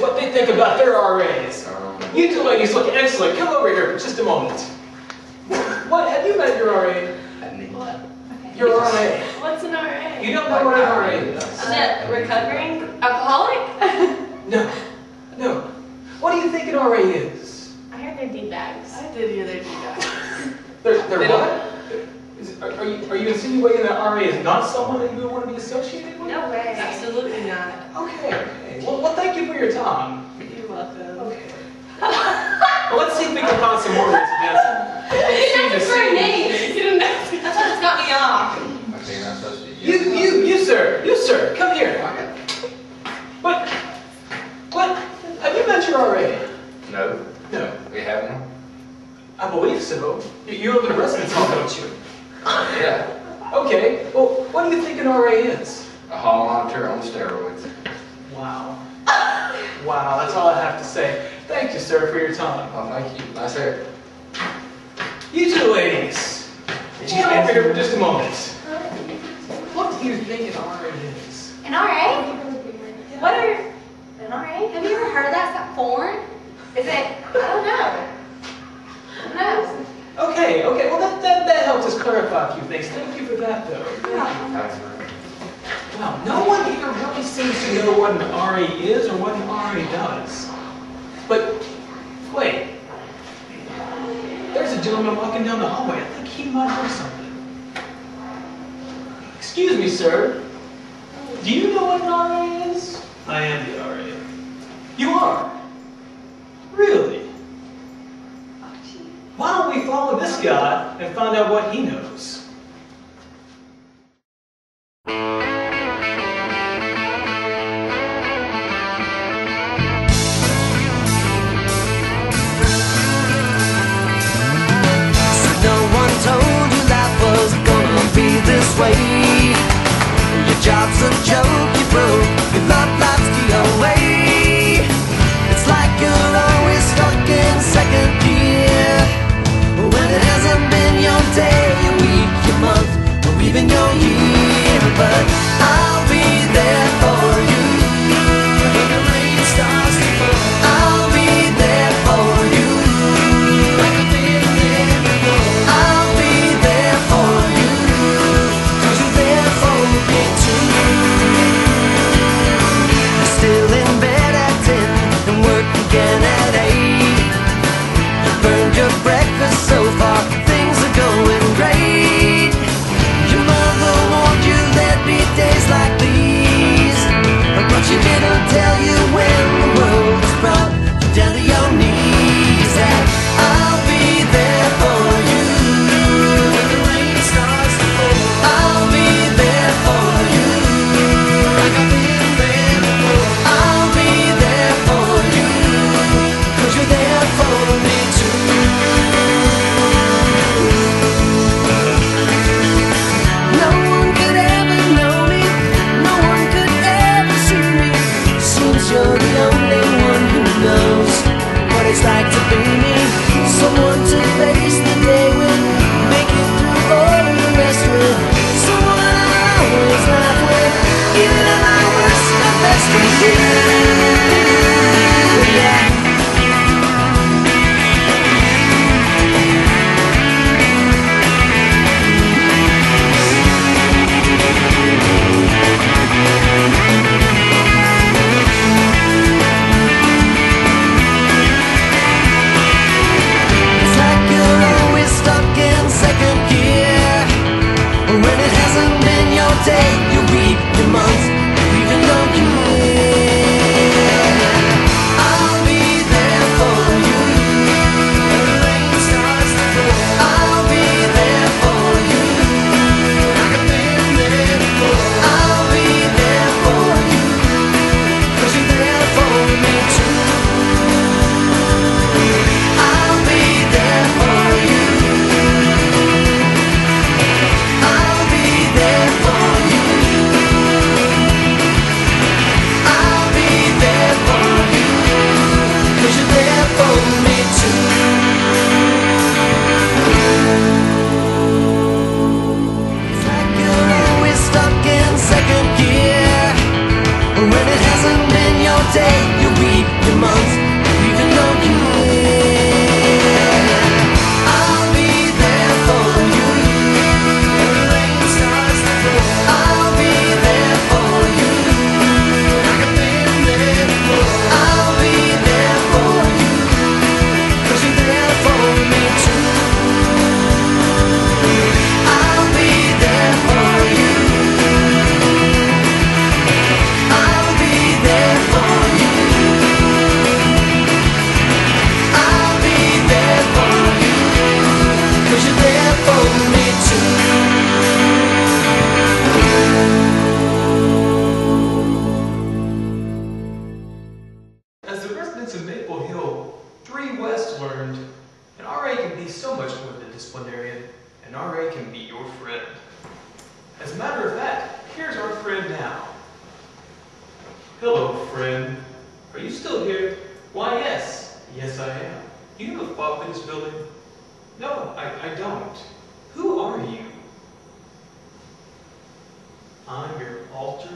some residents what they think about their RAs. Oh. You two ladies look excellent. Come over here for just a moment. What? Have you met your RA? What? Your RA. What's an RA? You don't know what an RA is? Isn't it recovering alcoholic? No. No. What do you think an RA is? I heard they're D-bags. I did hear they D bags. They're, they're They what? Is, are, are, you, are you insinuating that RA is not someone that you would want to be associated with? No way. Absolutely not. Okay, okay. Well, well, thank you for your time. You're welcome. Okay. well, let's see if we can find some more coincidence. You know for a name. You didn't ask me. That's what got me off. Okay, you're not supposed to. You, you, you, sir, you, sir, come here. What? What? Have you met your RA? No, No. we have one. I believe so. You, you live in a residence hall, don't you? Yeah, Okay. Well, what do you think an RA is? a hall monitor on steroids. Wow. Wow, that's all I have to say. Thank you, sir, for your time. Oh, thank you. Nice hair. You two ladies, would you come over here for just a moment? What do you think an RA is? An RA? What are an RA? Have you ever heard of that? Is that foreign? Is it? I don't know. I don't know. Okay, okay, well that, that, clarify a few things. Thank you for that, though. Wow, no one here really seems to know what an RA is or what an RA does. But, wait. There's a gentleman walking down the hallway. I think he might know something. Excuse me, sir. Do you know what an RA is? I am the RA. You are? Really? Why don't we follow this guy and find out what he knows? I am. Do you know, up in this building? No, I, I don't. Who are you? I'm your alter